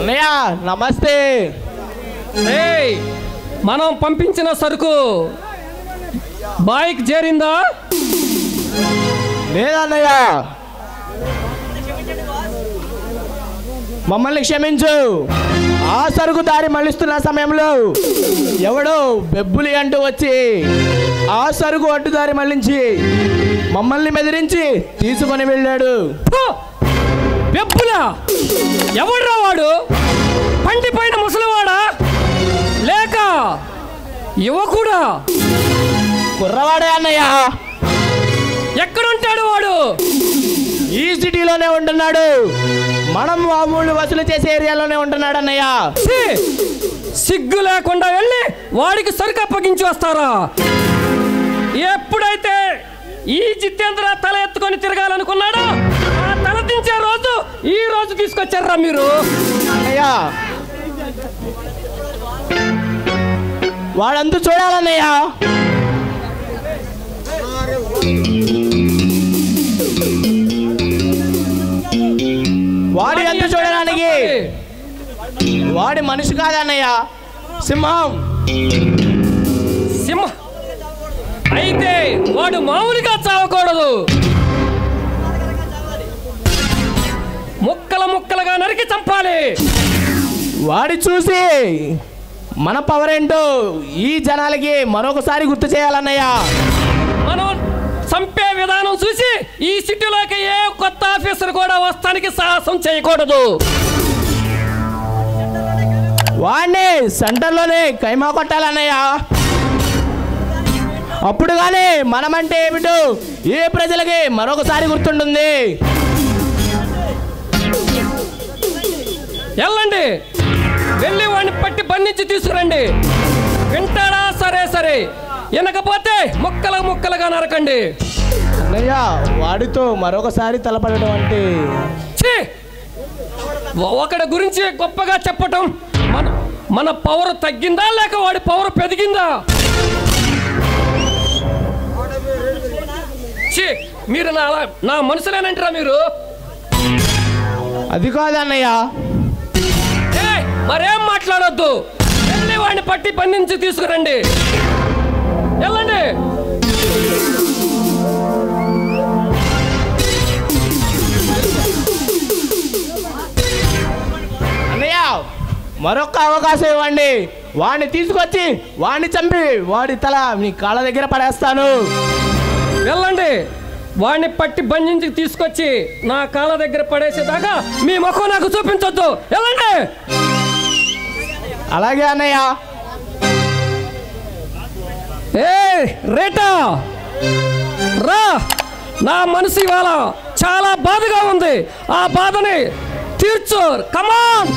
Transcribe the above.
అన్నయ్య నమస్తే. మనం పంపించిన సరుకు బాయికి చేరిందా? లేదన్నయ్య. మమ్మల్ని క్షమించు. ఆ సరుకు దారి మళ్ళిస్తున్న సమయంలో ఎవడో బెబ్బులి అంటూ వచ్చి ఆ సరుకు అడ్డుదారి మళ్ళించి మమ్మల్ని బెదిరించి తీసుకొని వెళ్ళాడు. పెప్పులా ఎవడ్రా వాడు? పండిపోయిన ముసలివాడా? లేక యువకుడా? కుర్రవాడే అన్నయ్య. ఎక్కడుంటాడు వాడు? ఈ సిటీలోనే ఉంటున్నాడు. మనం మామూలు వసూలు చేసే ఏరియాలోనే ఉంటున్నాడు అన్నయ్య! సిగ్గు లేకుండా వెళ్ళి వాడికి సరుకు అప్పగించి వస్తారా? ఎప్పుడైతే ఈ జితేంద్ర తల ఎత్తుకొని తిరగాలనుకున్నాడో దించే రోజు ఈ రోజు తీసుకొచ్చారా మీరు? అన్నయ్య వాడంతా చూడాలన్నయ్య. వాడి అంత చూడడానికి వాడి మనిషి కాదన్నయ్య. సింహం. సింహ. అయితే వాడు మామూలుగా చావకూడదు. చంపాలి వాడి చూసి మన పవర్ ఏంటో ఈ జనాలకి మరొకసారి గుర్తు చేయాలన్నయ్య. మనం చంపే విధానం చూసి ఈ సిటీలోకి ఏ కొత్త ఆఫీసర్ కూడా వస్తానికి సాహసం చేయకూడదు. వాడిని సెంటర్లోనే కైమా కొట్టాలన్నయ్య. అప్పుడు కానీ మనమంటే ఏమిటో ఏ ప్రజలకి మరొకసారి గుర్తుంటుంది. వెళ్ళండి. వెళ్ళి వాడిని పట్టి బంధించి తీసుకురండి. వింటాడా? సరే సరే. వినకపోతే ముక్కలు ముక్కలుగా నరకండి. అన్నయ్య వాడితో మరొకసారి తలపడడం అంటే ఛీ! ఒకడి గురించి గొప్పగా చెప్పటం మన మన పవర్ తగ్గిందా? లేక వాడి పవర్ పెరిగిందా? ఛీ! మీరు నా నా మనుషులేనంటారా మీరు? అది కాదన్నయ్య. మరేం మాట్లాడొద్దు? వెళ్ళి వాడిని పట్టి బంధించి తీసుకురండి. వెళ్ళండి. అన్నయ్య మరొక అవకాశం ఇవ్వండి. వాడిని తీసుకొచ్చి వాడిని చంపి వాడి తల మీ కాళ్ళ దగ్గర పడేస్తాను. వెళ్ళండి. వాడిని పట్టి బంధించి తీసుకొచ్చి నా కాళ్ళ దగ్గర పడేసేదాకా మీ ముఖం నాకు చూపించొద్దు. వెళ్ళండి. అలాగే అన్నయ్య. ఏ రేటా. రా. నా మనసు ఇవాళ చాలా బాధగా ఉంది. ఆ బాధని తీర్చు. కమాన్